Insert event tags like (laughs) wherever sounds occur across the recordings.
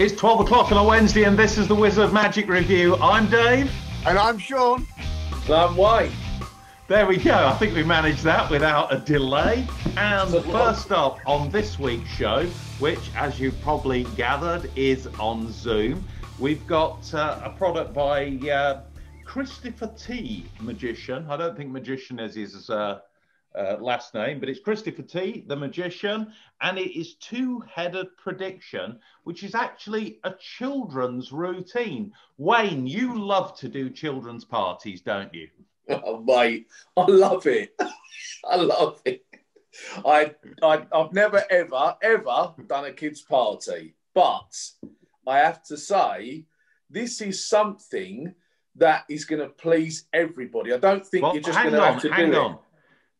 It's 12 o'clock on a Wednesday, and this is the Wizard of Magic Review. I'm Dave. And I'm Sean. I'm White. There we go. I think we managed that without a delay. And first up on this week's show, which, as you've probably gathered, is on Zoom, we've got uh, a product by uh, Christopher T, magician. I don't think magician is his uh, uh, last name, but it's Christopher T, the magician, and it is two-headed prediction, which is actually a children's routine. Wayne, you love to do children's parties, don't you? (laughs) Oh, mate, I love it. (laughs) I love it. I, I I've never ever ever done a kids party, but I have to say this is something that is going to please everybody. I don't think Well, you're just going to on, have to hang do on.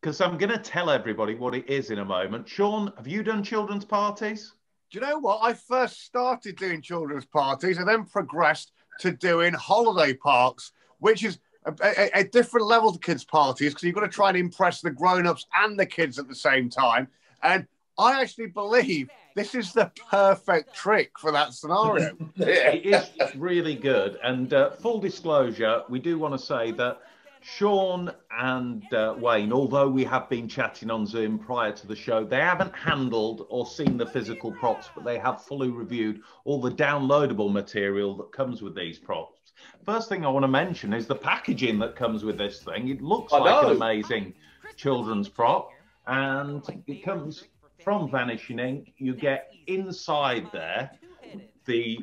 Because I'm going to tell everybody what it is in a moment. Sean, have you done children's parties? Do you know what? I first started doing children's parties and then progressed to doing holiday parks, which is a, a, a different level to kids' parties because you've got to try and impress the grown ups and the kids at the same time. And I actually believe this is the perfect trick for that scenario. (laughs) it is really good. And uh, full disclosure, we do want to say that Sean and uh, Wayne, although we have been chatting on Zoom prior to the show, they haven't handled or seen the physical props, but they have fully reviewed all the downloadable material that comes with these props. First thing I want to mention is the packaging that comes with this thing. It looks I like know. an amazing children's prop, and it comes from Vanishing Ink. You get inside there the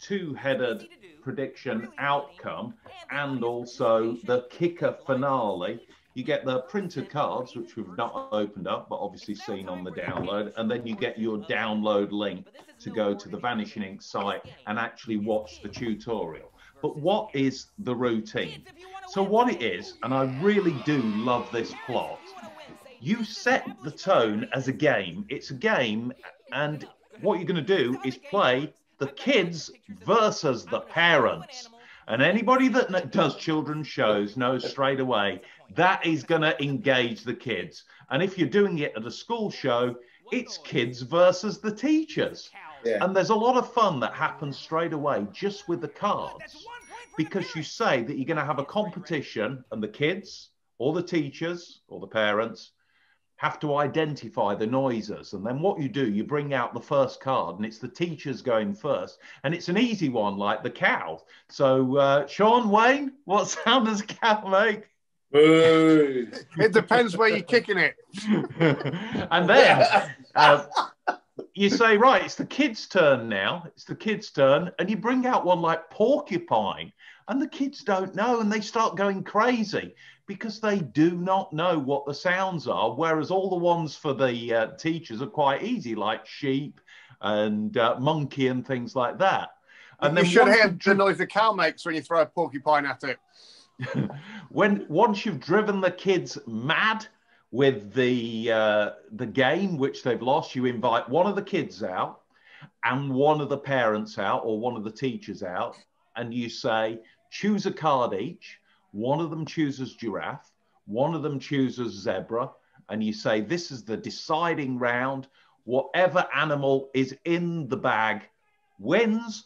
two-headed prediction outcome and also the kicker finale. You get the printed cards, which we've not opened up, but obviously seen on the download, and then you get your download link to go to the Vanishing Ink site and actually watch the tutorial. But what is the routine? So, what it is, and I really do love this plot, you set the tone as a game. It's a game, and what you're going to do is play the kids versus the parents. And anybody that does children's shows knows straight away that is going to engage the kids. And if you're doing it at a school show, it's kids versus the teachers. Yeah. And there's a lot of fun that happens straight away just with the cards because you say that you're going to have a competition and the kids or the teachers or the parents have to identify the noises. And then what you do, you bring out the first card, and it's the teachers going first. And it's an easy one, like the cow. So, uh, Sean Wayne, what sound (laughs) does a cow make? Boo. it depends where you're kicking it. (laughs) and then uh, you say, right, it's the kids' turn now. It's the kids' turn. And you bring out one like porcupine, and the kids don't know, and they start going crazy because they do not know what the sounds are. Whereas all the ones for the uh, teachers are quite easy, like sheep and uh, monkey and things like that. And you should hear the noise the cow makes when you throw a porcupine at it. (laughs) when once you've driven the kids mad with the uh, the game which they've lost, you invite one of the kids out and one of the parents out or one of the teachers out, and you say choose a card each. One of them chooses giraffe, one of them chooses zebra, and you say this is the deciding round. Whatever animal is in the bag wins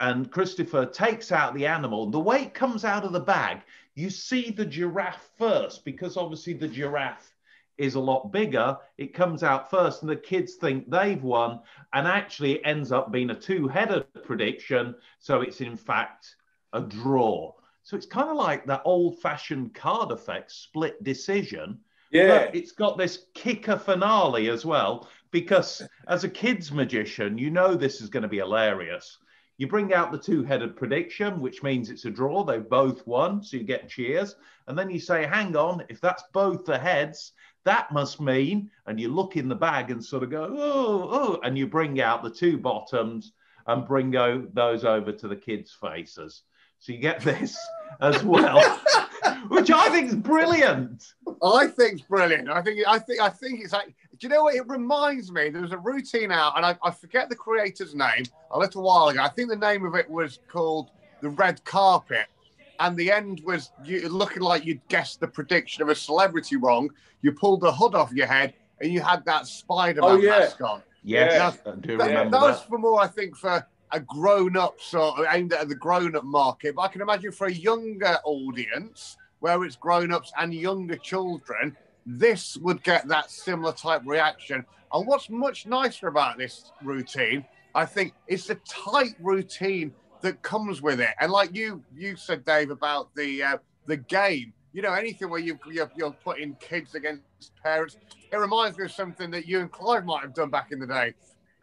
and Christopher takes out the animal. The way it comes out of the bag, you see the giraffe first because obviously the giraffe is a lot bigger. It comes out first, and the kids think they've won, and actually it ends up being a two headed prediction. So it's in fact a draw. So it's kind of like that old fashioned card effect split decision. Yeah. But it's got this kicker finale as well, because (laughs) as a kid's magician, you know this is going to be hilarious. You bring out the two headed prediction, which means it's a draw. They've both won. So you get cheers. And then you say, hang on, if that's both the heads, that must mean, and you look in the bag and sort of go, oh, oh, and you bring out the two bottoms and bring o- those over to the kids' faces. So you get (laughs) this as well, (laughs) which I think is brilliant. I think it's brilliant. I think I think I think it's like. Do you know what? It reminds me. There was a routine out, and I, I forget the creator's name a little while ago. I think the name of it was called the Red Carpet, and the end was you looking like you'd guessed the prediction of a celebrity wrong. You pulled the hood off your head, and you had that Spider-Man Oh, yeah. mask on. Yes, Yeah. I do That, remember that was for more, I think, for a grown-up sort of aimed at the grown-up market, but I can imagine for a younger audience where it's grown-ups and younger children, this would get that similar type reaction. And what's much nicer about this routine, I think, is the tight routine that comes with it. And like you, you said, Dave, about the uh, the game. You know, anything where you you're, you're putting kids against parents. It reminds me of something that you and Clive might have done back in the day.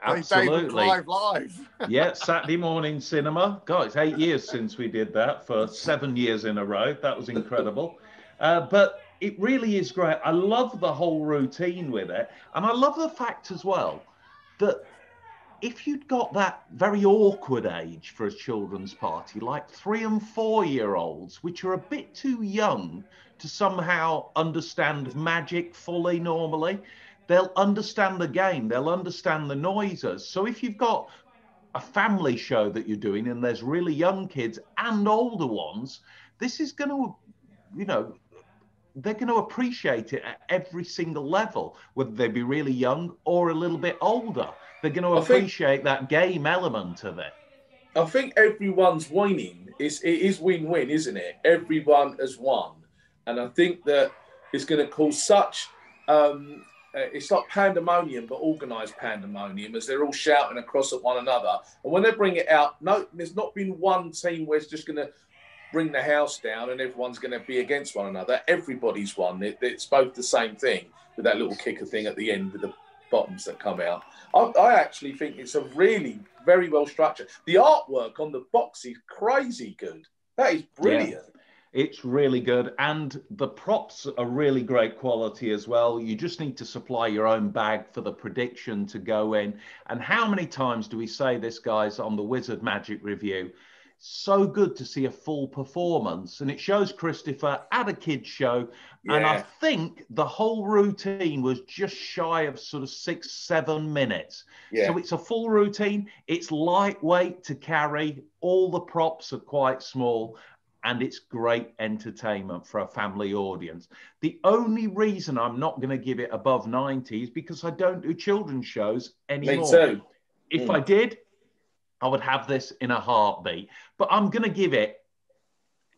Absolutely. Dave live. (laughs) yeah, Saturday morning cinema. God, it's eight years since we did that for seven years in a row. That was incredible. Uh, but it really is great. I love the whole routine with it. And I love the fact as well that if you'd got that very awkward age for a children's party, like three and four year olds, which are a bit too young to somehow understand magic fully normally, they'll understand the game, they'll understand the noises. So if you've got a family show that you're doing and there's really young kids and older ones, this is going to, you know, they're going to appreciate it at every single level, whether they be really young or a little bit older. They're going to appreciate think, that game element of it. I think everyone's winning. It's, it is win-win, isn't it? Everyone has won, and I think that it's going to cause such. Um, Uh, it's like pandemonium, but organised pandemonium, as they're all shouting across at one another. And when they bring it out, no, there's not been one team where it's just going to bring the house down and everyone's going to be against one another. Everybody's won. It, it's both the same thing with that little kicker thing at the end with the bottoms that come out. I, I actually think it's a really very well structured. The artwork on the box is crazy good. That is brilliant. Yeah. It's really good. And the props are really great quality as well. You just need to supply your own bag for the prediction to go in. And how many times do we say this, guys, on the Wizard Magic review? so good to see a full performance. And it shows Christopher at a kids show. Yeah. And I think the whole routine was just shy of sort of six, seven minutes. Yeah. So it's a full routine. It's lightweight to carry. All the props are quite small. And it's great entertainment for a family audience. The only reason I'm not going to give it above 90 is because I don't do children's shows anymore. Me too. If mm. I did, I would have this in a heartbeat. But I'm going to give it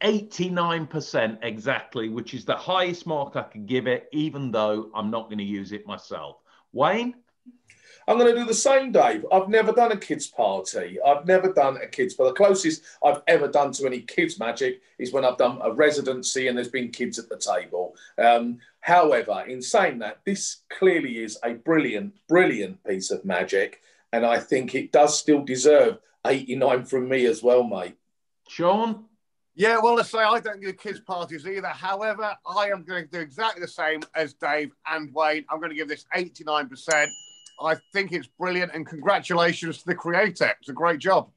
89% exactly, which is the highest mark I could give it, even though I'm not going to use it myself. Wayne? I'm going to do the same, Dave. I've never done a kids' party. I've never done a kids' but The closest I've ever done to any kids' magic is when I've done a residency and there's been kids at the table. Um, however, in saying that, this clearly is a brilliant, brilliant piece of magic and I think it does still deserve 89 from me as well, mate. Sean? Yeah, well, let's say I don't do kids' parties either. However, I am going to do exactly the same as Dave and Wayne. I'm going to give this 89%. I think it's brilliant, and congratulations to the creator. It's a great job.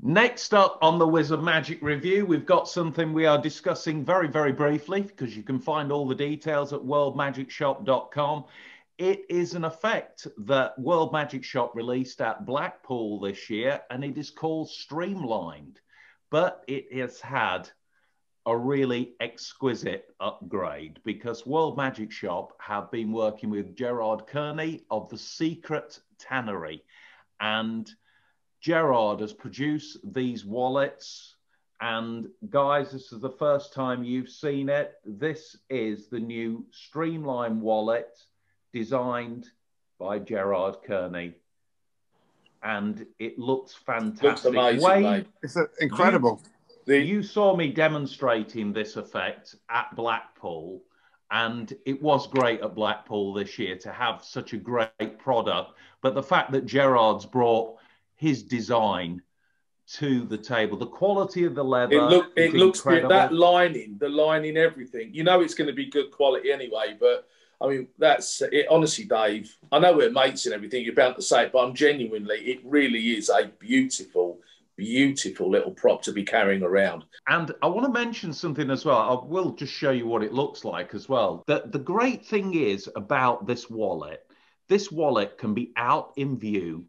Next up on the Wizard Magic review, we've got something we are discussing very, very briefly because you can find all the details at worldmagicshop.com. It is an effect that World Magic Shop released at Blackpool this year, and it is called Streamlined. But it has had a really exquisite upgrade because World Magic Shop have been working with Gerard Kearney of the Secret Tannery. And Gerard has produced these wallets. And guys, this is the first time you've seen it. This is the new Streamline wallet designed by Gerard Kearney. And it looks fantastic. Looks amazing, Wayne, mate. It's incredible. You, you saw me demonstrating this effect at Blackpool, and it was great at Blackpool this year to have such a great product. But the fact that Gerard's brought his design to the table. The quality of the leather. It, look, it looks good. That lining, the lining, everything. You know, it's going to be good quality anyway. But I mean, that's it. Honestly, Dave, I know we're mates and everything. You're bound to say it, but I'm genuinely, it really is a beautiful, beautiful little prop to be carrying around. And I want to mention something as well. I will just show you what it looks like as well. That the great thing is about this wallet, this wallet can be out in view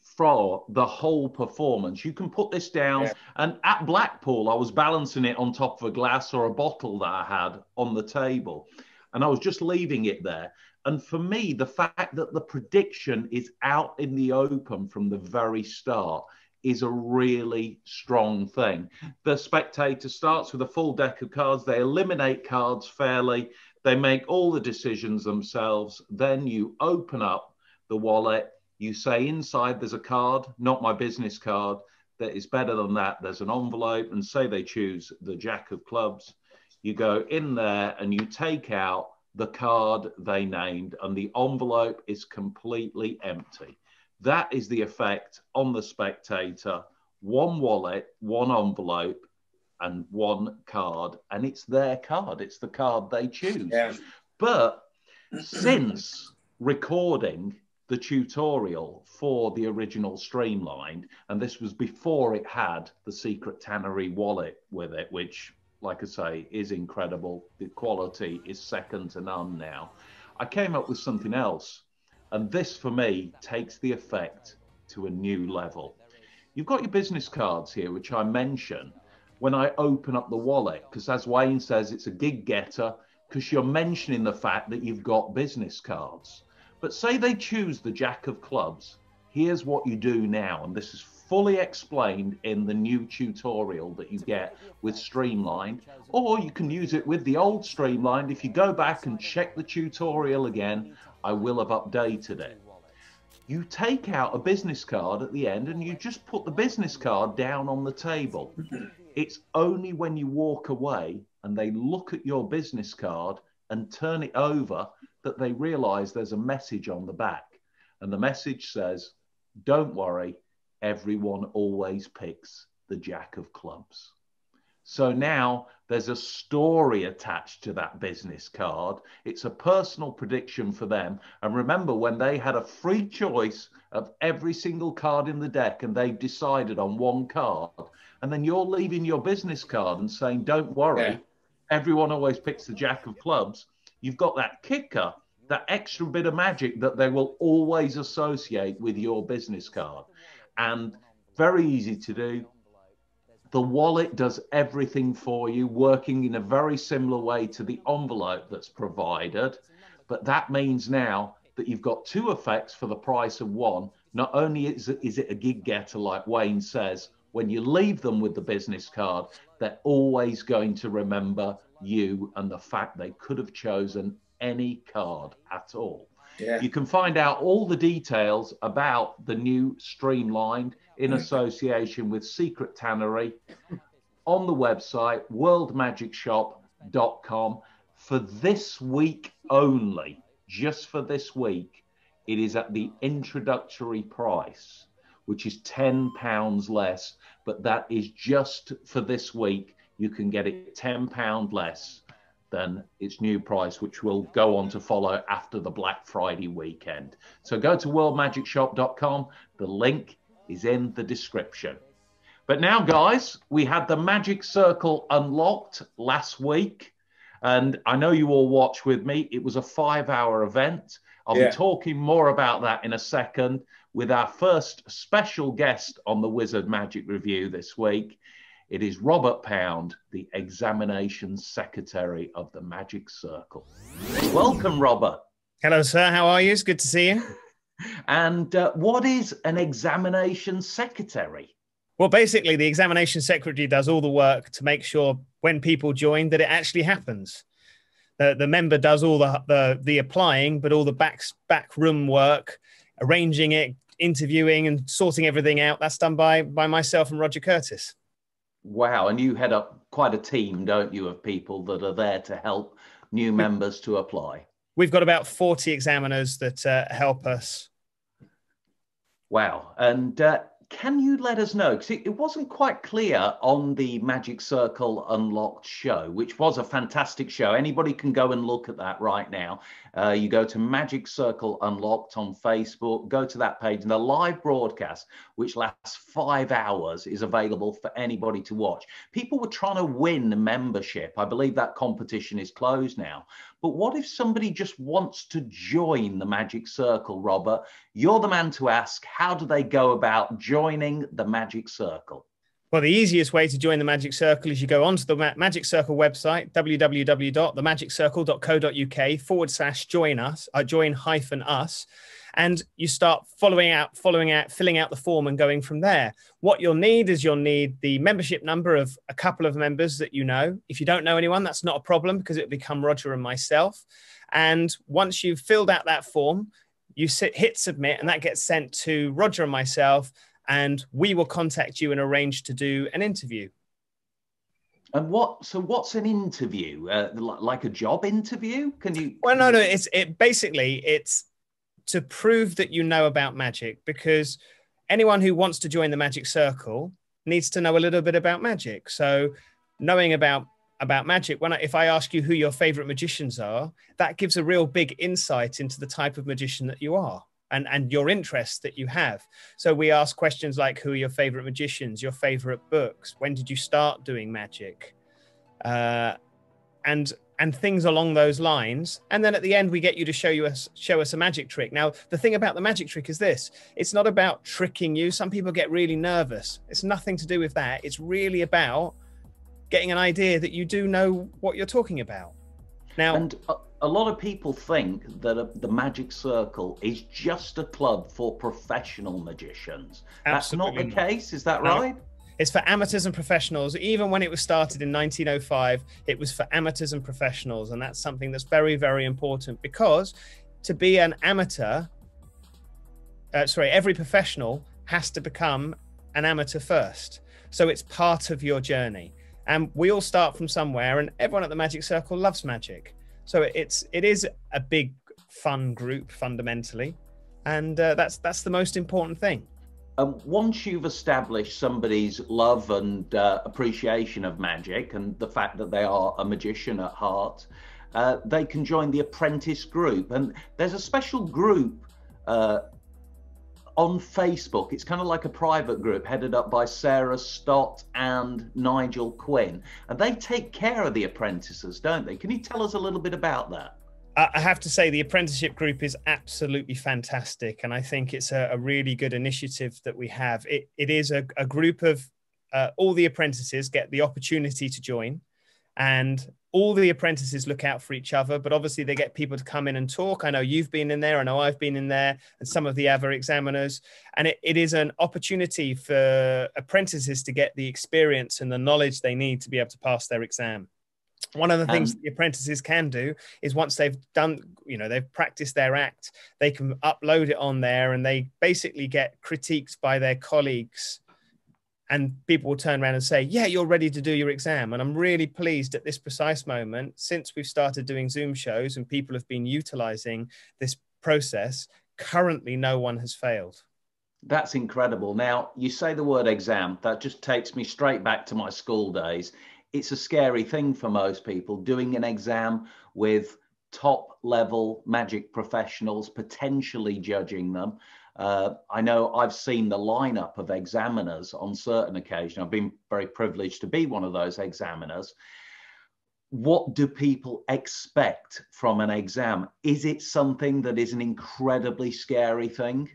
for the whole performance. You can put this down, yeah. and at Blackpool, I was balancing it on top of a glass or a bottle that I had on the table and I was just leaving it there. And for me, the fact that the prediction is out in the open from the very start is a really strong thing. The spectator starts with a full deck of cards, they eliminate cards fairly, they make all the decisions themselves. Then you open up the wallet, you say inside there's a card, not my business card, that is better than that. There's an envelope, and say they choose the Jack of Clubs. You go in there and you take out the card they named, and the envelope is completely empty. That is the effect on the spectator. One wallet, one envelope, and one card, and it's their card. It's the card they choose. Yeah. But since recording the tutorial for the original Streamlined, and this was before it had the secret tannery wallet with it, which like I say, is incredible. The quality is second to none now. I came up with something else, and this for me takes the effect to a new level. You've got your business cards here, which I mention when I open up the wallet, because as Wayne says, it's a gig getter, because you're mentioning the fact that you've got business cards. But say they choose the Jack of Clubs, here's what you do now, and this is fully explained in the new tutorial that you get with Streamlined, or you can use it with the old Streamlined. If you go back and check the tutorial again, I will have updated it. You take out a business card at the end and you just put the business card down on the table. It's only when you walk away and they look at your business card and turn it over that they realize there's a message on the back. And the message says, Don't worry, everyone always picks the Jack of Clubs. So now there's a story attached to that business card. It's a personal prediction for them. And remember, when they had a free choice of every single card in the deck and they decided on one card, and then you're leaving your business card and saying, Don't worry, yeah. everyone always picks the Jack of Clubs. You've got that kicker, that extra bit of magic that they will always associate with your business card and very easy to do. The wallet does everything for you, working in a very similar way to the envelope that's provided. But that means now that you've got two effects for the price of one. Not only is it, is it a gig getter, like Wayne says, when you leave them with the business card, they're always going to remember you and the fact they could have chosen any card at all. Yeah. You can find out all the details about the new Streamlined in association with Secret Tannery on the website worldmagicshop.com for this week only. Just for this week, it is at the introductory price, which is £10 less, but that is just for this week. You can get it £10 less than its new price, which will go on to follow after the Black Friday weekend. So go to worldmagicshop.com. The link is in the description. But now, guys, we had the Magic Circle unlocked last week. And I know you all watch with me. It was a five hour event. I'll yeah. be talking more about that in a second with our first special guest on the Wizard Magic Review this week. It is Robert Pound, the examination secretary of the Magic Circle. Welcome, Robert. Hello, sir. How are you? It's good to see you. And uh, what is an examination secretary? Well, basically, the examination secretary does all the work to make sure when people join that it actually happens. The, the member does all the, the, the applying, but all the back, back room work, arranging it, interviewing, and sorting everything out. That's done by, by myself and Roger Curtis. Wow. And you head up quite a team, don't you, of people that are there to help new members to apply? We've got about 40 examiners that uh, help us. Wow. And uh, can you let us know? Because it, it, wasn't quite clear on the Magic Circle Unlocked show, which was a fantastic show. Anybody can go and look at that right now. Uh, you go to Magic Circle Unlocked on Facebook, go to that page, and the live broadcast, which lasts five hours, is available for anybody to watch. People were trying to win membership. I believe that competition is closed now. But what if somebody just wants to join the Magic Circle, Robert? You're the man to ask. How do they go about joining the Magic Circle? Well, the easiest way to join the Magic Circle is you go onto the Magic Circle website, www.themagiccircle.co.uk forward slash join us, uh, join hyphen us, and you start following out, following out, filling out the form and going from there. What you'll need is you'll need the membership number of a couple of members that you know. If you don't know anyone, that's not a problem because it'll become Roger and myself. And once you've filled out that form, you sit, hit submit, and that gets sent to Roger and myself and we will contact you and arrange to do an interview. And what? So, what's an interview? Uh, like a job interview? Can you? Well, no, no. It's it basically it's to prove that you know about magic because anyone who wants to join the magic circle needs to know a little bit about magic. So, knowing about about magic when I, if i ask you who your favorite magicians are that gives a real big insight into the type of magician that you are and, and your interests that you have. So we ask questions like who are your favorite magicians, your favorite books, when did you start doing magic? Uh, and and things along those lines. And then at the end, we get you to show you us show us a magic trick. Now, the thing about the magic trick is this: it's not about tricking you. Some people get really nervous. It's nothing to do with that. It's really about getting an idea that you do know what you're talking about. Now, and uh, a lot of people think that a, the Magic Circle is just a club for professional magicians. That's not the not. case, is that no. right? It's for amateurs and professionals. Even when it was started in 1905, it was for amateurs and professionals. And that's something that's very, very important because to be an amateur, uh, sorry, every professional has to become an amateur first. So it's part of your journey. And we all start from somewhere, and everyone at the Magic Circle loves magic. So it's it is a big fun group fundamentally, and uh, that's that's the most important thing. Um, once you've established somebody's love and uh, appreciation of magic and the fact that they are a magician at heart, uh, they can join the apprentice group. And there's a special group uh, on Facebook. It's kind of like a private group headed up by Sarah Stott and Nigel Quinn. And they take care of the apprentices, don't they? Can you tell us a little bit about that? I have to say, the apprenticeship group is absolutely fantastic. And I think it's a, a really good initiative that we have. It, it is a, a group of uh, all the apprentices get the opportunity to join. And all the apprentices look out for each other, but obviously they get people to come in and talk. I know you've been in there, I know I've been in there, and some of the other examiners. And it, it is an opportunity for apprentices to get the experience and the knowledge they need to be able to pass their exam. One of the things um, the apprentices can do is once they've done, you know, they've practiced their act, they can upload it on there and they basically get critiques by their colleagues and people will turn around and say, Yeah, you're ready to do your exam. And I'm really pleased at this precise moment, since we've started doing Zoom shows and people have been utilizing this process, currently no one has failed. That's incredible. Now, you say the word exam, that just takes me straight back to my school days. It's a scary thing for most people doing an exam with top level magic professionals potentially judging them. Uh, I know I've seen the lineup of examiners on certain occasions. I've been very privileged to be one of those examiners. What do people expect from an exam? Is it something that is an incredibly scary thing?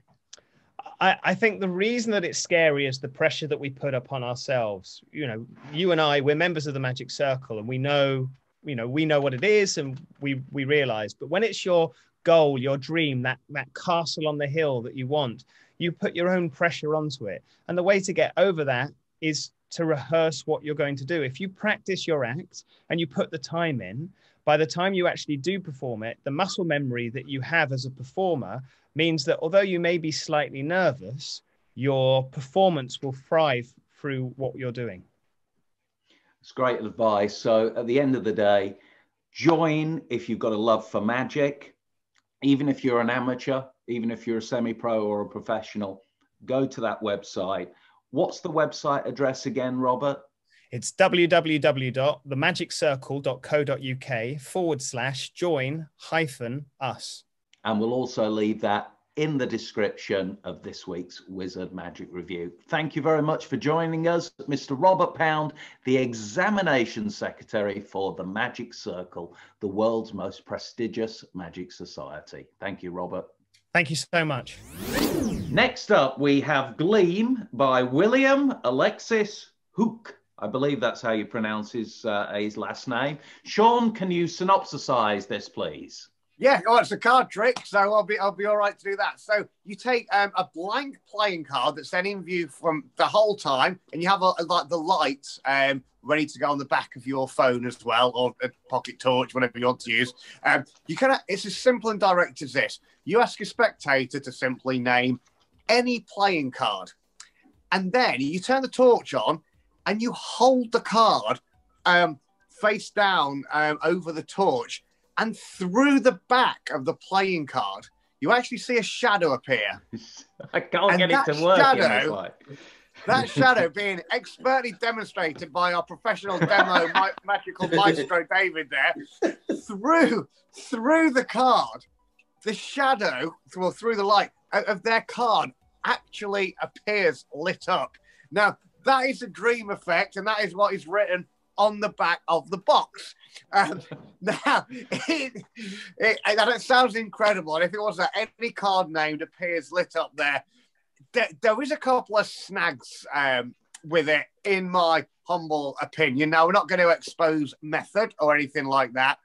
I, I, think the reason that it's scary is the pressure that we put upon ourselves. You know, you and I, we're members of the Magic Circle, and we know, you know, we know what it is, and we we realize. But when it's your goal, your dream, that, that castle on the hill that you want, you put your own pressure onto it. And the way to get over that is to rehearse what you're going to do. If you practice your act and you put the time in, by the time you actually do perform it, the muscle memory that you have as a performer means that although you may be slightly nervous, your performance will thrive through what you're doing. It's great advice. So at the end of the day, join if you've got a love for magic even if you're an amateur, even if you're a semi pro or a professional, go to that website. What's the website address again, Robert? It's www.themagiccircle.co.uk forward slash join hyphen us. And we'll also leave that in the description of this week's Wizard Magic Review. Thank you very much for joining us, Mr. Robert Pound, the Examination Secretary for the Magic Circle, the world's most prestigious magic society. Thank you, Robert. Thank you so much. Next up, we have Gleam by William Alexis Houcke. I believe that's how you pronounce his uh, his last name. Sean, can you synopsisize this, please? Yeah, oh, it's a card trick, so I'll be I'll be all right to do that. So you take um, a blank playing card that's then in view from the whole time, and you have a, like the lights um, ready to go on the back of your phone as well, or a pocket torch, whatever you want to use. Um, you can it's as simple and direct as this. You ask a spectator to simply name any playing card, and then you turn the torch on, and you hold the card um, face down um, over the torch and through the back of the playing card, you actually see a shadow appear. (laughs) I can't and get it to work. Shadow, that (laughs) shadow being expertly demonstrated by our professional demo (laughs) my, magical maestro David there, through through the card, the shadow, well, through the light of their card actually appears lit up. Now, that is a dream effect, and that is what is written on the back of the box. Um, (laughs) now, it, it, sounds incredible. And if it was that any card named appears lit up there, there, there is a couple of snags um, with it, in my humble opinion. Now, we're not going to expose method or anything like that,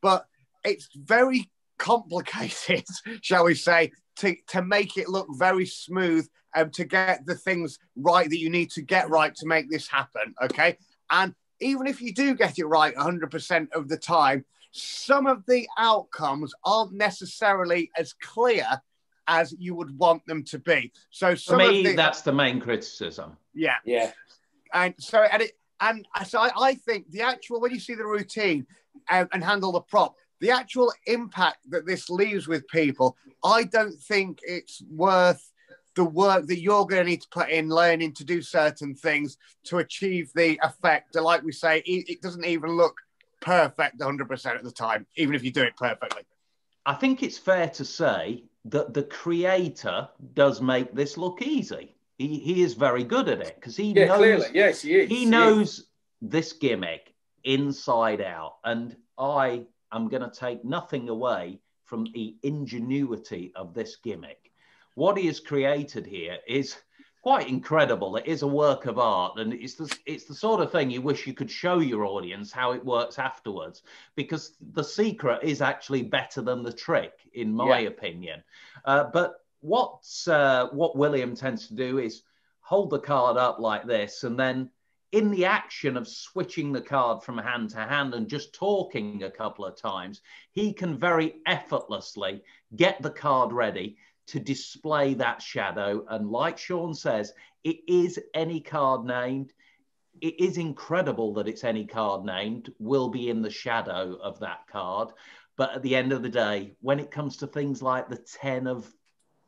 but it's very complicated, (laughs) shall we say, to, to make it look very smooth and to get the things right that you need to get right to make this happen. Okay. And even if you do get it right 100% of the time, some of the outcomes aren't necessarily as clear as you would want them to be. So for me, the, that's the main criticism. Yeah, yeah. And so, and it, and so I, I think the actual when you see the routine and, and handle the prop, the actual impact that this leaves with people, I don't think it's worth the work that you're going to need to put in learning to do certain things to achieve the effect. Like we say, it doesn't even look perfect 100% at the time, even if you do it perfectly. I think it's fair to say that the creator does make this look easy. He, he is very good at it because he yeah, knows. Clearly. Yes, he is. He knows he this gimmick inside out, and I am going to take nothing away from the ingenuity of this gimmick what he has created here is quite incredible. It is a work of art, and it's the it's the sort of thing you wish you could show your audience how it works afterwards, because the secret is actually better than the trick, in my yeah. opinion. Uh, but what uh, what William tends to do is hold the card up like this, and then in the action of switching the card from hand to hand and just talking a couple of times, he can very effortlessly get the card ready to display that shadow. And like Sean says, it is any card named. It is incredible that it's any card named, will be in the shadow of that card. But at the end of the day, when it comes to things like the 10 of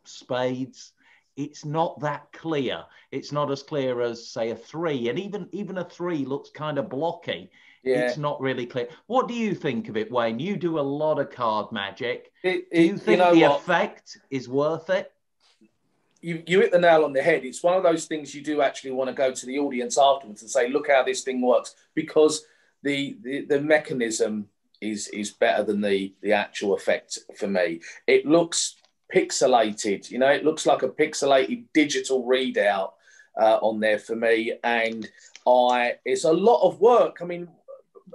spades, it's not that clear. It's not as clear as, say, a three. And even, even a three looks kind of blocky yeah. it's not really clear. What do you think of it, Wayne? You do a lot of card magic. It, it, do you think you know the what? effect is worth it? You, you hit the nail on the head. It's one of those things you do actually want to go to the audience afterwards and say, look how this thing works, because the, the, the mechanism is is better than the the actual effect for me. It looks pixelated, you know, it looks like a pixelated digital readout uh, on there for me, and I it's a lot of work. I mean,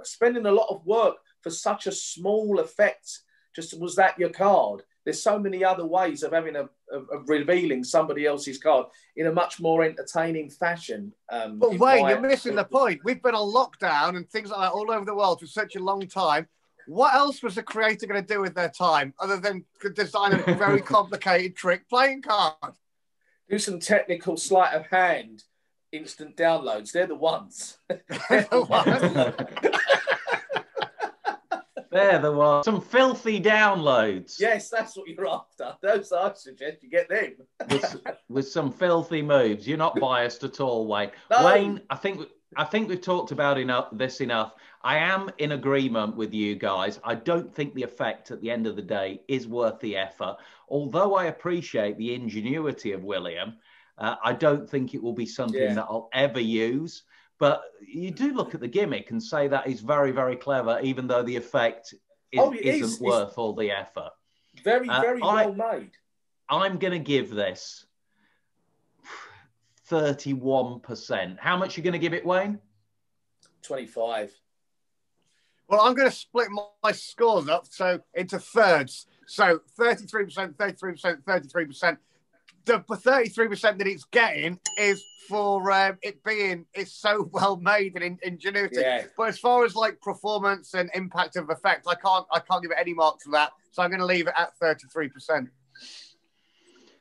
spending a lot of work for such a small effect. Just was that your card? There's so many other ways of having a of, of revealing somebody else's card in a much more entertaining fashion. Um, but Wayne, you're missing the point. We've been on lockdown and things like that all over the world for such a long time. What else was the creator going to do with their time other than design a very (laughs) complicated trick playing card? Do some technical sleight of hand instant downloads. They're the ones. (laughs) (laughs) They're the ones. There, there was some filthy downloads. Yes, that's what you're after. Those I suggest you get them. with, with, some filthy moves. You're not biased at all, Wayne. No. Wayne, I think I think we've talked about enough this enough. I am in agreement with you guys. I don't think the effect at the end of the day is worth the effort. Although I appreciate the ingenuity of William, uh, I don't think it will be something yeah. that I'll ever use. But you do look at the gimmick and say that is very, very clever, even though the effect is, oh, isn't worth it's all the effort. Very, uh, very uh, well I, made. I'm going to give this 31%. How much are you going to give it, Wayne? 25. Well, I'm going to split my, my scores up so into thirds. So 33%, 33%, 33%. The 33% that it's getting is for um, it being it's so (laughs) well made and in, ingenuity. Yeah. But as far as like performance and impact of effect, I can't I can't give it any marks for that. So I'm going to leave it at 33%.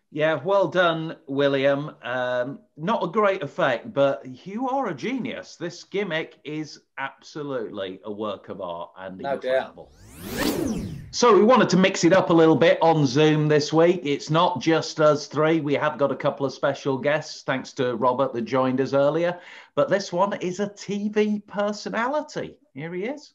Yeah, well done, William. Um, not a great effect, but you are a genius. This gimmick is absolutely a work of art and No incredible. So we wanted to mix it up a little bit on Zoom this week. It's not just us three. We have got a couple of special guests, thanks to Robert that joined us earlier. But this one is a TV personality. Here he is.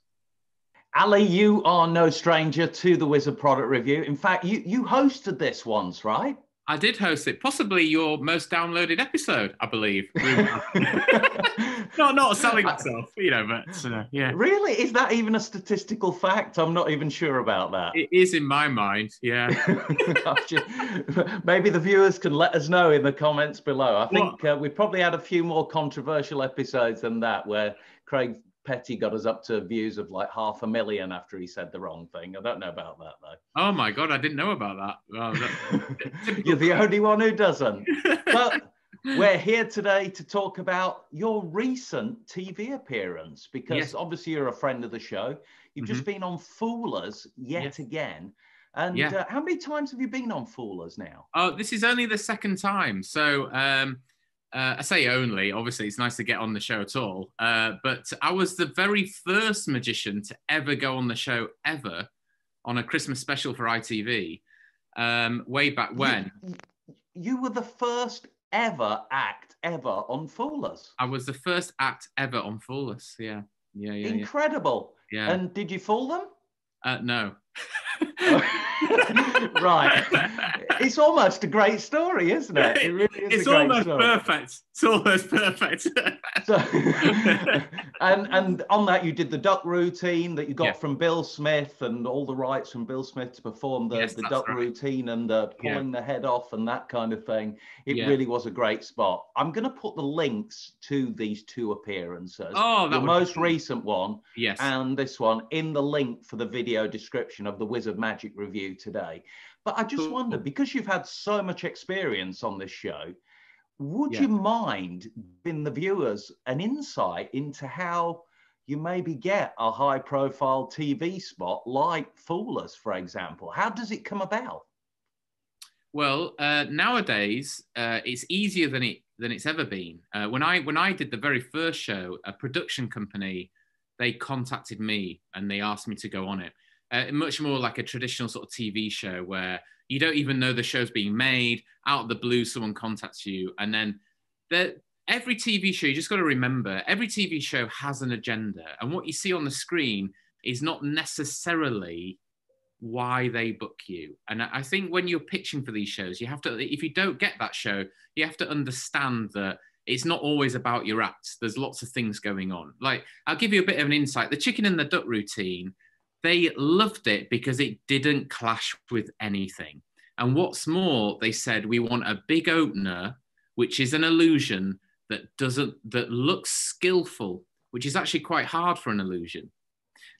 Ali, you are no stranger to the Wizard Product Review. In fact, you, you hosted this once, right? I did host it, possibly your most downloaded episode, I believe. (laughs) (laughs) not not selling myself, you know, but uh, yeah, Really? Is that even a statistical fact? I'm not even sure about that. it is in my mind. Yeah, (laughs) Maybe the viewers can let us know in the comments below. I think uh, we probably had a few more controversial episodes than that, where Craig Petty got us up to views of like half a million after he said the wrong thing. I don't know about that though. Oh my god, I didn't know about that. (laughs) You're the only one who doesn't. (laughs) But we're here today to talk about your recent TV appearance because Yes. obviously you're a friend of the show. You've just been on Fool Us yet Yes. again. And Yeah. uh, how many times have you been on Fool Us now? Oh, this is only the second time. So um, uh, I say only. Obviously, it's nice to get on the show at all. Uh, but I was the very first magician to ever go on the show ever on a Christmas special for ITV. Um, way back when You, you were the first ever act ever on Fool Us. I was the first act ever on Fool Us. Yeah, yeah, yeah, yeah. Incredible. yeah. And did you fool them? Uh, no. (laughs) right. It's almost a great story, isn't it? It really is it's a great almost story. perfect. It's almost perfect. So, (laughs) and and on that you did the duck routine that you got Yeah. from Bill Smith and all the rights from Bill Smith to perform the, Yes, the duck right. routine and the Yeah. pulling the head off and that kind of thing. It Yeah. really was a great spot. I'm going to put the links to these two appearances. Oh, the most cool. recent one yes. and this one in the link for the video description of the Wizard Magic review today. But I just Cool. wonder because you've had so much experience on this show, would Yeah. you mind giving the viewers an insight into how you maybe get a high profile TV spot like Fool Us, for example? How does it come about? Well, uh, nowadays uh, it's easier than it than it's ever been. Uh, when I when I did the very first show, a production company they contacted me and they asked me to go on it. Uh, much more like a traditional sort of TV show where you don't even know the show's being made. Out of the blue, someone contacts you, and then the, every TV show you just got to remember every TV show has an agenda, and what you see on the screen is not necessarily why they book you. And I I think when you're pitching for these shows, you have to, if you don't get that show, you have to understand that it's not always about your acts. There's lots of things going on. Like, I'll give you a bit of an insight. The chicken and the duck routine, they loved it because it didn't clash with anything. And what's more, they said, we want a big opener, which is an illusion that doesn't, that looks skillful, which is actually quite hard for an illusion.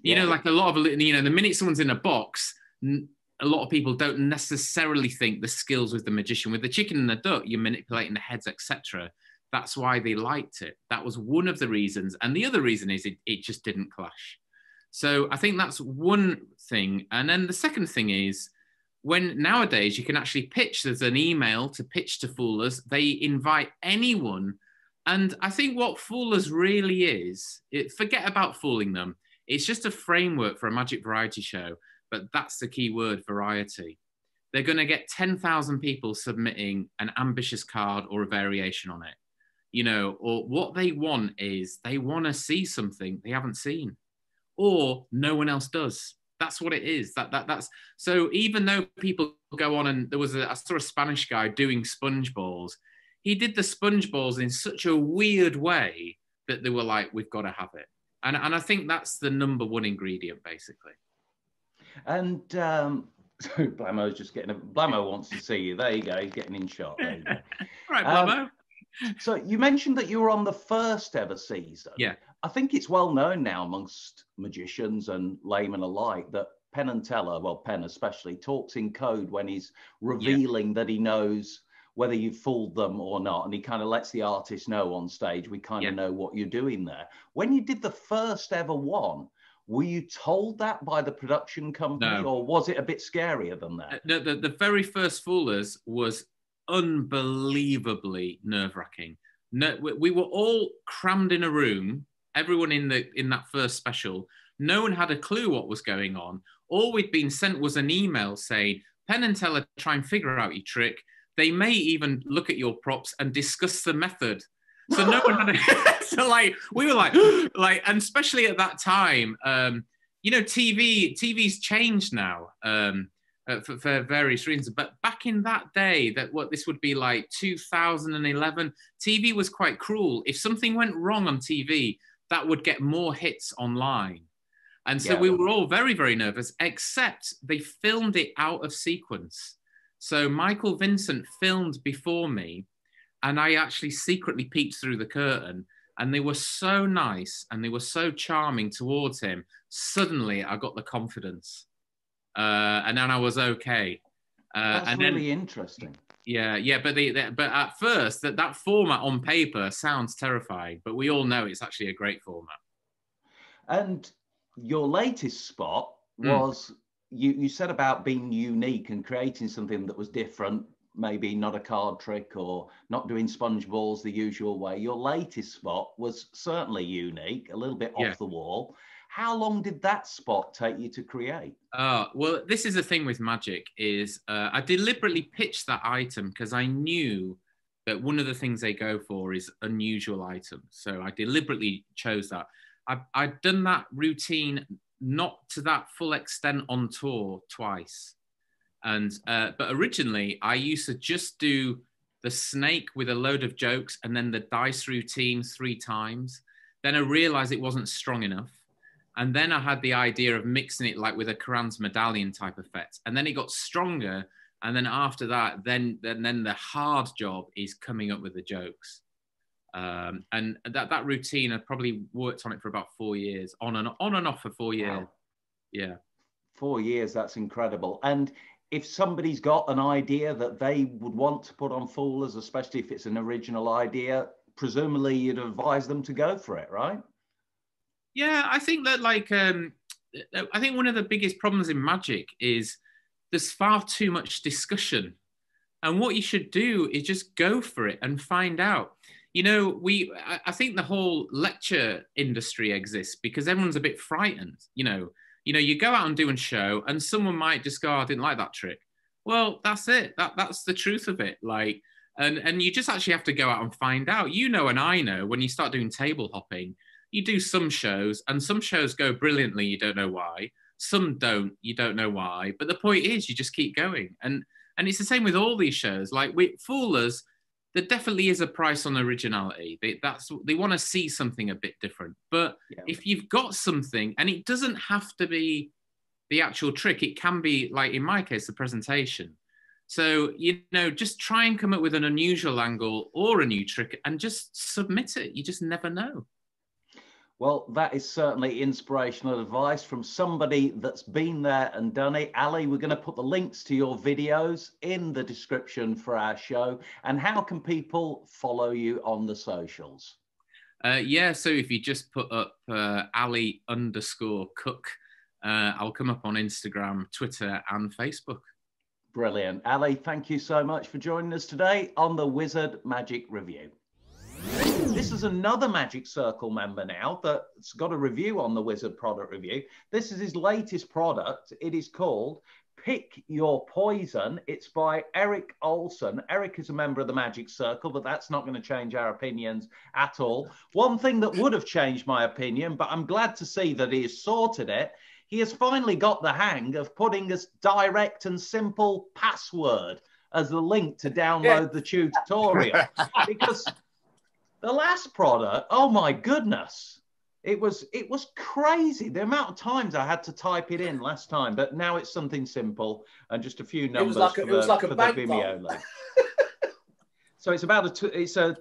You know, like a lot of, you know, the minute someone's in a box, a lot of people don't necessarily think the skills with the magician. With the chicken and the duck, you're manipulating the heads, etc. That's why they liked it. That was one of the reasons. And the other reason is it, it just didn't clash. So I think that's one thing. And then the second thing is when nowadays you can actually pitch, there's an email to pitch to Fool Us. They invite anyone. And I think what Fool Us really is, it, forget about fooling them. It's just a framework for a magic variety show, but that's the key word variety. They're going to get 10,000 people submitting an ambitious card or a variation on it. You know, or what they want is they want to see something they haven't seen or no one else does. That's what it is. That that that's so. Even though people go on and there was a I saw a Spanish guy doing sponge balls. He did the sponge balls in such a weird way that they were like, "We've got to have it." And and I think that's the number one ingredient, basically. And um, (laughs) so Blamo's just getting a Blamo wants to see you. There you go. He's getting in shot. There you go. (laughs) Right, Um, Blamo. So you mentioned that you were on the first ever season. Yeah. I think it's well known now amongst magicians and laymen alike that Penn and Teller, well, Penn especially, talks in code when he's revealing that he knows whether you've fooled them or not. And he kind of lets the artist know on stage, we kind Yeah. of know what you're doing there. When you did the first ever one, were you told that by the production company No. or was it a bit scarier than that? Uh, the, the, the very first Fool Us was unbelievably nerve wracking. No, we, we were all crammed in a room. Everyone in the in that first special, no one had a clue what was going on. All we'd been sent was an email saying, "Penn and Teller, try and figure out your trick." They may even look at your props and discuss the method. So no one had a, (laughs) so like we were like (gasps) like and especially at that time, um, you know, TV TV's changed now. Um, uh, for, for various reasons. But back in that day, that what this would be like 2011, TV was quite cruel. If something went wrong on TV, that would get more hits online. And so Yeah. we were all very, very nervous, except they filmed it out of sequence. So Michael Vincent filmed before me, and I actually secretly peeked through the curtain. And they were so nice and they were so charming towards him. Suddenly, I got the confidence uh, and then I was okay. Uh, That's and then really interesting. yeah, yeah, but the, the but at first that that format on paper sounds terrifying, but we all know it's actually a great format. And your latest spot Mm. was you, you said about being unique and creating something that was different, maybe not a card trick or not doing sponge balls the usual way. Your latest spot was certainly unique, a little bit Yeah. off the wall. How long did that spot take you to create? Uh, well, this is the thing with magic is uh, I deliberately pitched that item because I knew that one of the things they go for is unusual items. So I deliberately chose that. I, I'd done that routine not to that full extent on tour twice. And uh, but originally I used to just do the snake with a load of jokes and then the dice routine three times. Then I realized it wasn't strong enough. And then I had the idea of mixing it like with a Karan's medallion type effect. And then it got stronger. And then after that, then then, then the hard job is coming up with the jokes. Um, and that that routine, I probably worked on it for about four years, on and on and off for four years. Wow. Yeah. Four years, that's incredible. And if somebody's got an idea that they would want to put on Fool Us, especially if it's an original idea, presumably you'd advise them to go for it, right? Yeah, I think that like um, I think one of the biggest problems in magic is there's far too much discussion, and what you should do is just go for it and find out. You know, we I, think the whole lecture industry exists because everyone's a bit frightened. You know, you know, you go out and do a show, and someone might just go, "Oh, "I didn't like that trick." Well, that's it. That that's the truth of it. Like, and and you just actually have to go out and find out. You know, and I know when you start doing table hopping you do some shows and some shows go brilliantly you don't know why. Some don't you don't know why. But the point is you just keep going. And and it's the same with all these shows. Like we Fool Us there definitely is a price on originality. They, that's they want to see something a bit different. But Yeah. if you've got something and it doesn't have to be the actual trick it can be like in my case the presentation. So you know just try and come up with an unusual angle or a new trick and just submit it. You just never know Well, that is certainly inspirational advice from somebody that's been there and done it. Ali, we're going to put the links to your videos in the description for our show. And how can people follow you on the socials? Uh, yeah, so if you just put up uh, Ali underscore Cook, uh, I'll come up on Instagram, Twitter, and Facebook. Brilliant. Ali, thank you so much for joining us today on the Wizard Magic Review. Is another Magic Circle member now that's got a review on the Wizard product review. This is his latest product. It is called Pick Your Poison. It's by Erick Olson. Erick is a member of the Magic Circle, but that's not going to change our opinions at all. One thing that would have changed my opinion, but I'm glad to see that he has sorted it. He has finally got the hang of putting a direct and simple password as the link to download the tutorial. (laughs) because the last product, oh my goodness, it was it was crazy the amount of times I had to type it in last time. But now it's something simple and just a few numbers was like a- for it was the, like a for the Vimeo link. (laughs) so it's about a t- it's a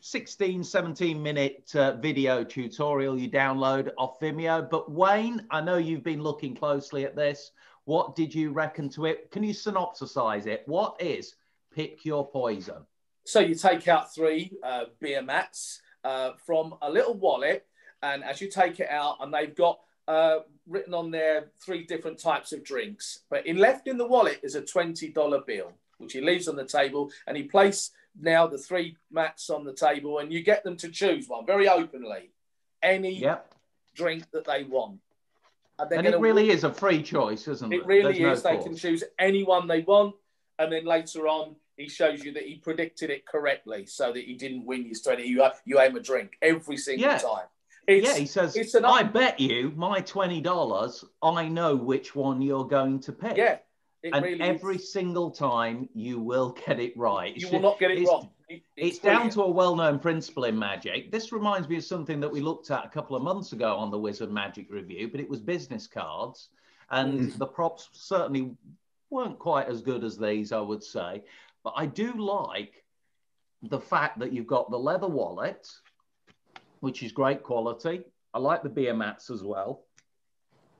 16, 17 minute uh, video tutorial you download off Vimeo. But Wayne, I know you've been looking closely at this. What did you reckon to it? Can you synopsisize it? What is Pick Your Poison? So you take out three uh, beer mats uh, from a little wallet, and as you take it out, and they've got uh, written on there three different types of drinks. But in left in the wallet is a twenty dollar bill, which he leaves on the table, and he places now the three mats on the table, and you get them to choose one very openly, any Yep. drink that they want. they're And it really is a free choice, isn't it? It really There's is. no they force. can choose anyone they want, and then later on, he shows you that he predicted it correctly, so that he didn't win his twenty. You you aim a drink every single Yeah. time. It's, yeah, he says, it's an I bet you my $20, I know which one you're going to pick. yeah. It and really every is. single time you will get it right. you will not get it it's- wrong. It- It's, down to a well-known principle in magic. This reminds me of something that we looked at a couple of months ago on the Wizard Magic Review, but it was business cards, and mm. the props certainly weren't quite as good as these, I would say. But I do like the fact that you've got the leather wallet, which is great quality. I like the beer mats as well,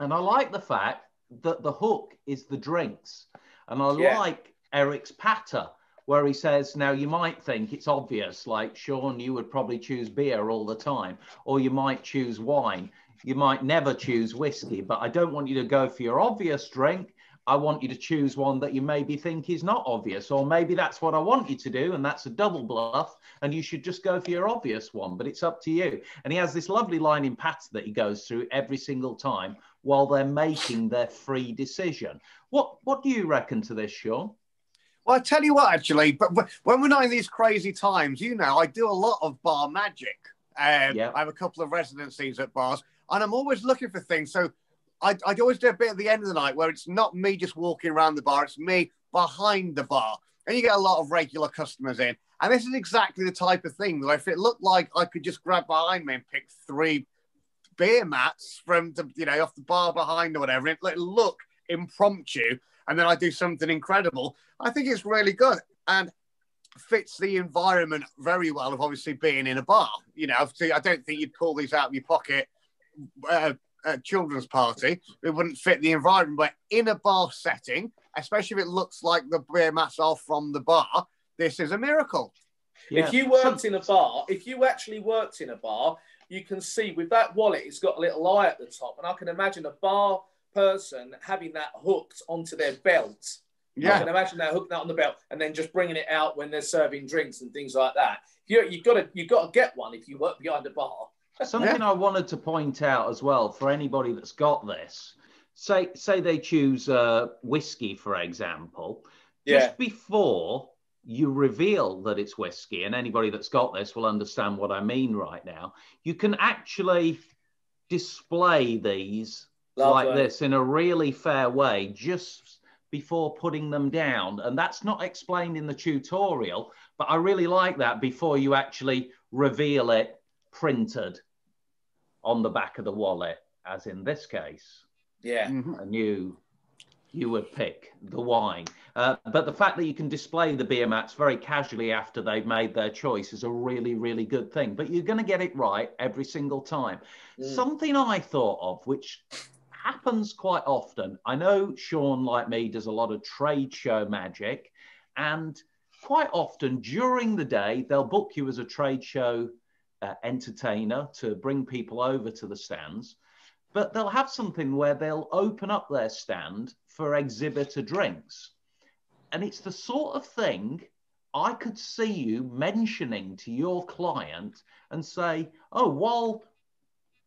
and I like the fact that the hook is the drinks, and I Yeah. like Erick's patter where he says, Now you might think it's obvious, like Sean, you would probably choose beer all the time, or you might choose wine. You might never choose whiskey, but I don't want you to go for your obvious drink. I want you to choose one that you maybe think is not obvious, or maybe that's what I want you to do, and that's a double bluff, and you should just go for your obvious one, but it's up to you. And he has this lovely line in Pat that he goes through every single time while they're making their free decision. What what do you reckon to this, Sean? Well, I tell you what, actually, but but when we're not in these crazy times, you know, I do a lot of bar magic. Um, Yeah. I have a couple of residencies at bars, and I'm always looking for things. So I, I'd always do a bit at the end of the night where it's not me just walking around the bar, it's me behind the bar. And you get a lot of regular customers in. And this is exactly the type of thing that if it looked like I could just grab behind me and pick three beer mats from the, you know, off the bar behind or whatever, it look impromptu, and then I do something incredible. I think it's really good and fits the environment very well of obviously being in a bar. You know, I don't think you'd pull these out of your pocket uh, a children's party. It wouldn't fit the environment, but in a bar setting, especially if it looks like the beer mats are from the bar, this is a miracle. If you worked in a bar, if you actually worked in a bar, you can see with that wallet, it's got a little eye at the top. And I can imagine a bar person having that hooked onto their belt. I Yeah. can imagine that hooking that on the belt and then just bringing it out when they're serving drinks and things like that. You, you've got to you've got to get one if you work behind a bar. Something I wanted to point out as well for anybody that's got this. Say say they choose uh, whiskey, for example. yeah. Just before you reveal that it's whiskey, and anybody that's got this will understand what I mean right now. You can actually display these like this in a really fair way just before putting them down. And that's not explained in the tutorial, but I really like that before you actually reveal it printed on the back of the wallet, as in this case, Yeah. Mhm. and you you would pick the wine. Uh, but the fact that you can display the beer mats very casually after they've made their choice is a really, really good thing. But you're going to get it right every single time. Mm. Something I thought of, which happens quite often. I know Sean, like me, does a lot of trade show magic, and quite often during the day, they'll book you as a trade show uh, entertainer to bring people over to the stands. But they'll have something where they'll open up their stand for exhibitor drinks. And it's the sort of thing I could see you mentioning to your client and say, oh, while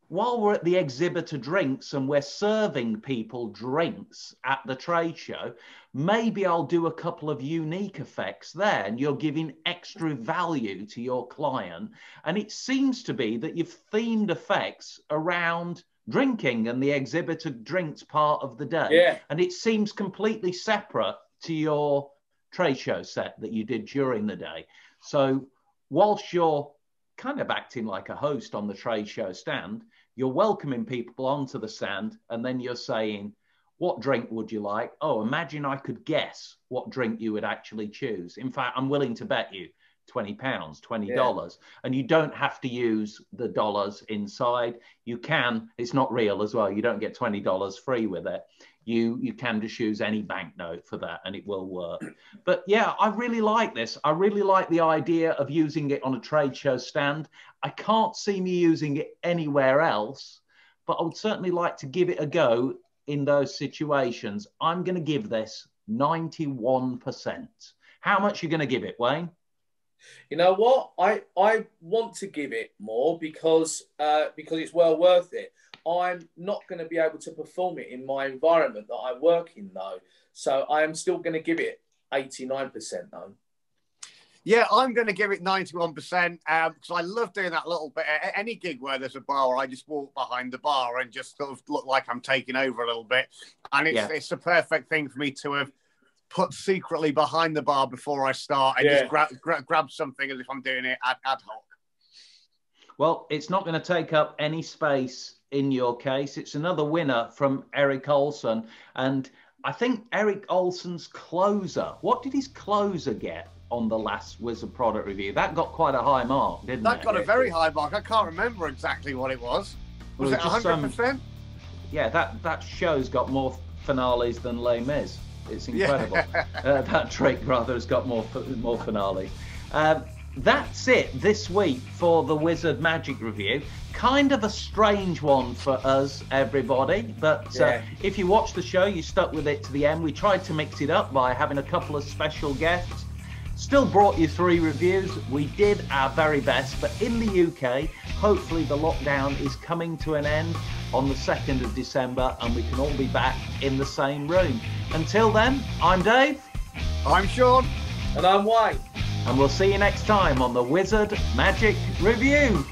while we're at the exhibitor drinks and we're serving people drinks at the trade show, maybe I'll do a couple of unique effects there and you're giving extra value to your client. And it seems to be that you've themed effects around drinking and the exhibitor drinks part of the day. Yeah. And it seems completely separate to your trade show set that you did during the day. So, whilst you're kind of acting like a host on the trade show stand, you're welcoming people onto the stand and then you're saying, What drink would you like? Oh, imagine I could guess what drink you would actually choose. In fact, I'm willing to bet you 20 pounds, 20 dollars, yeah. and you don't have to use the dollars inside. You can, it's not real as well. You don't get 20 dollars free with it. You you can just use any banknote for that and it will work. But yeah, I really like this. I really like the idea of using it on a trade show stand. I can't see me using it anywhere else, but I would certainly like to give it a go in those situations. I'm going to give this 91%. How much are you going to give it, Wayne? You know what? I I want to give it more because uh, because it's well worth it. I'm not going to be able to perform it in my environment that I work in though. So I am still going to give it 89% though. Yeah, I'm going to give it 91% because um, I love doing that little bit. Any gig where there's a bar, I just walk behind the bar and just sort of look like I'm taking over a little bit. And it's, yeah. it's the perfect thing for me to have put secretly behind the bar before I start and yeah. just grab, gra- grab something as if I'm doing it ad, ad hoc. Well, it's not going to take up any space in your case. It's another winner from Erick Olson. And I think Erick Olson's closer, what did his closer get on the last Wizard product review? That got quite a high mark, didn't that it? That got a very high mark. I can't remember exactly what it was. Was well, it 100%? Um, yeah, that, that show's got more finales than Les Mis. It's incredible. Yeah. (laughs) uh, that Drake rather has got more more finale. Um, that's it this week for the Wizard Magic review. Kind of a strange one for us, everybody. But uh, yeah. uh, if you watch the show, you stuck with it to the end. We tried to mix it up by having a couple of special guests. Still brought you three reviews. We did our very best, but in the UK, hopefully the lockdown is coming to an end on the 2nd of December and we can all be back in the same room. Until then, I'm Dave. I'm Sean. And I'm Wayne and we'll see you next time on the Wizard Magic Review.